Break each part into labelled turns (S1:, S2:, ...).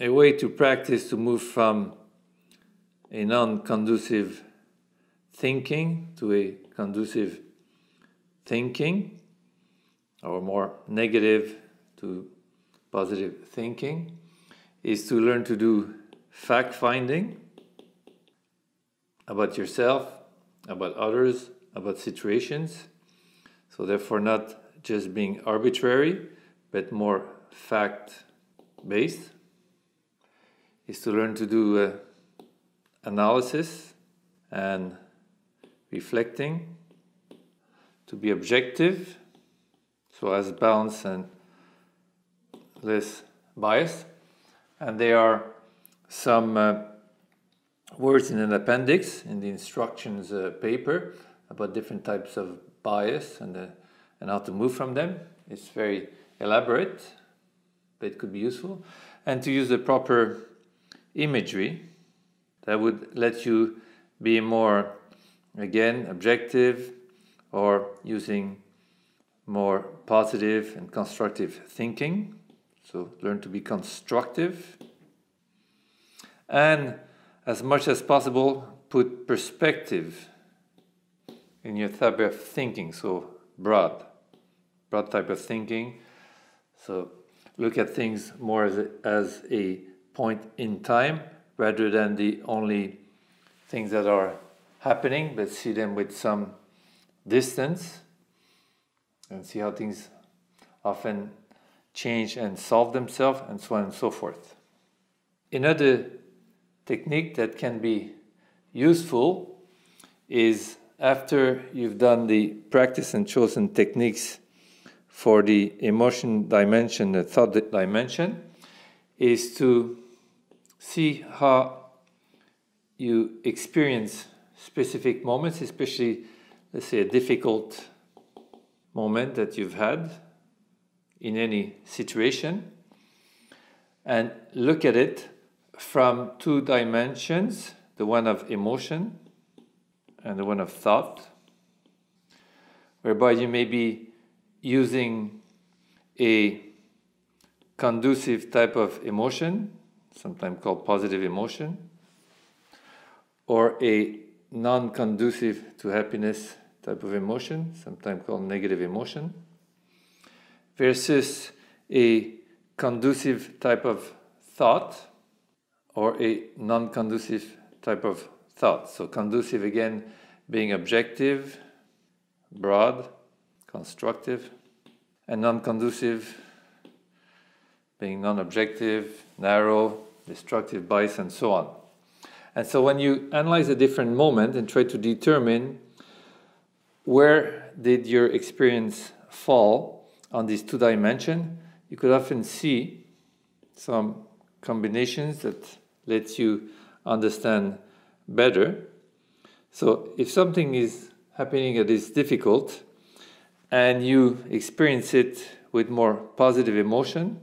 S1: a way to practice to move from a non conducive thinking to a conducive thinking, or more negative to positive thinking, is to learn to do fact finding about yourself, about others, about situations. So, therefore, not just being arbitrary, but more fact based, is to learn to do uh, analysis and reflecting, to be objective, so as balanced and less biased. And there are some uh, words in an appendix in the instructions uh, paper about different types of bias and, uh, and how to move from them. It's very elaborate, but it could be useful. And to use the proper imagery that would let you be more, again, objective or using more positive and constructive thinking. So learn to be constructive. And as much as possible, put perspective in your type of thinking. So broad, broad type of thinking. So look at things more as a, as a point in time rather than the only things that are happening, but see them with some distance and see how things often change and solve themselves, and so on and so forth. Another technique that can be useful is after you've done the practice and chosen techniques for the emotion dimension, the thought dimension, is to see how you experience specific moments, especially, let's say, a difficult moment that you've had in any situation, and look at it from two dimensions the one of emotion and the one of thought, whereby you may be using a conducive type of emotion, sometimes called positive emotion, or a non conducive to happiness type of emotion, sometimes called negative emotion, versus a conducive type of thought or a non conducive type of thought. So, conducive again being objective, broad, constructive, and non conducive being non objective, narrow, destructive, bias, and so on. And so, when you analyze a different moment and try to determine where did your experience fall on these two dimensions, you could often see some combinations that let you understand better. So if something is happening that is difficult and you experience it with more positive emotion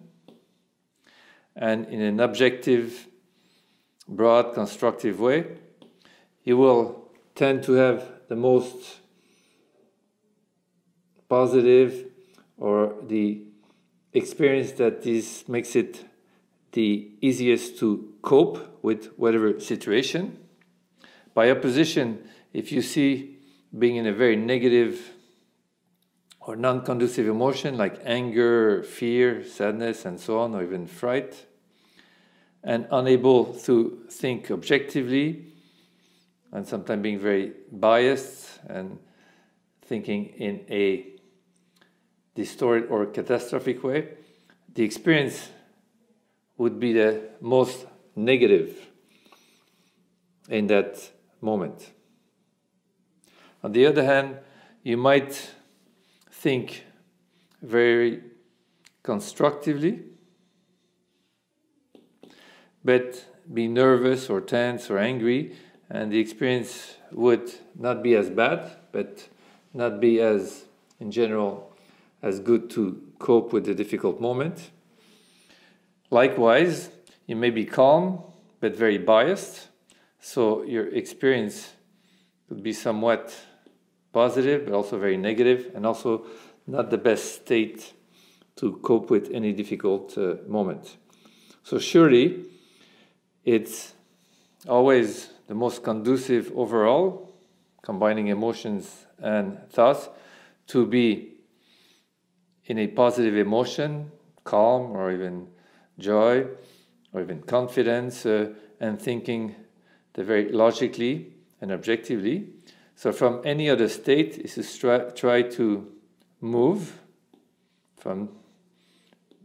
S1: and in an objective, broad, constructive way, you will tend to have the most positive or the experience that this makes it the easiest to cope with whatever situation. By opposition, if you see being in a very negative or non conducive emotion like anger, fear, sadness, and so on, or even fright, and unable to think objectively, and sometimes being very biased and thinking in a distorted or catastrophic way, the experience would be the most negative in that moment. On the other hand, you might think very constructively, but be nervous or tense or angry, and the experience would not be as bad, but not be as, in general, as good to cope with the difficult moment. Likewise, you may be calm but very biased, so your experience could be somewhat positive but also very negative, and also not the best state to cope with any difficult uh, moment. So surely it's always the most conducive overall, combining emotions and thoughts, to be in a positive emotion, calm or even joy or even confidence, uh, and thinking the very logically and objectively. So from any other state is to try, try to move from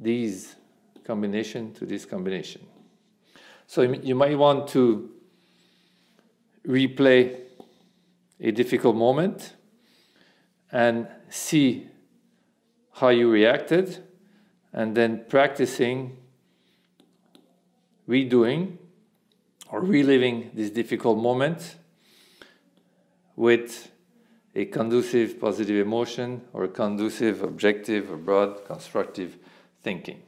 S1: these combination to this combination. So you might want to replay a difficult moment and see how you reacted and then practicing redoing or reliving this difficult moment with a conducive positive emotion or a conducive objective or broad constructive thinking.